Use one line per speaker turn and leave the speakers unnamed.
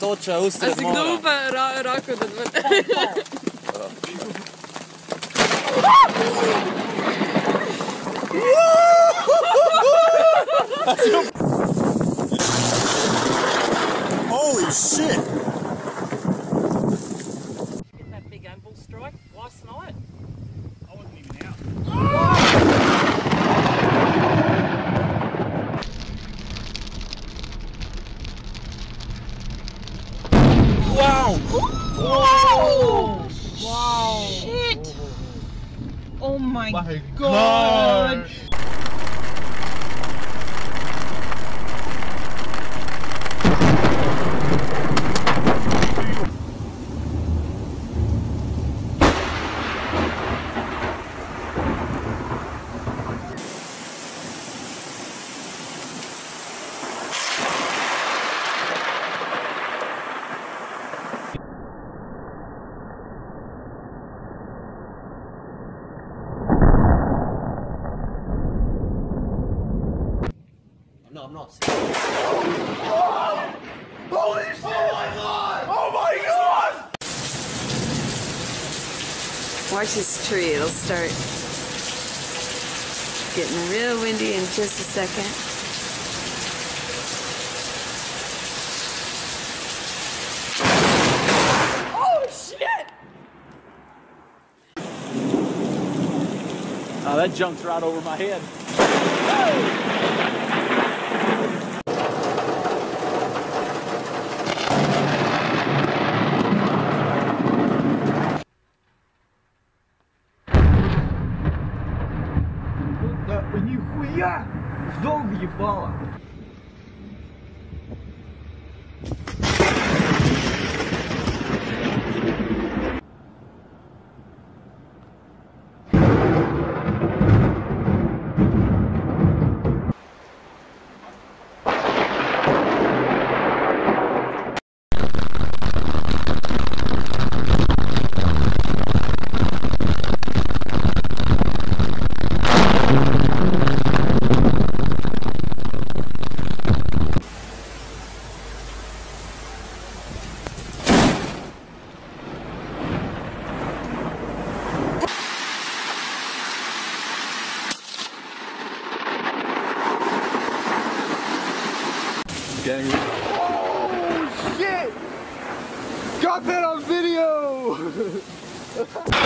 toča usred
A si kdo upa ra da dvete?
Holy shit!
Oh my, god.
No, I'm not.
Holy shit! Oh my god! Oh my god!
Watch this tree, it'll start getting real windy in just a second. Oh shit!
Oh, that jumped right over my head.
Да я в дом въебала.
Getting
Oh shit! Got that on video!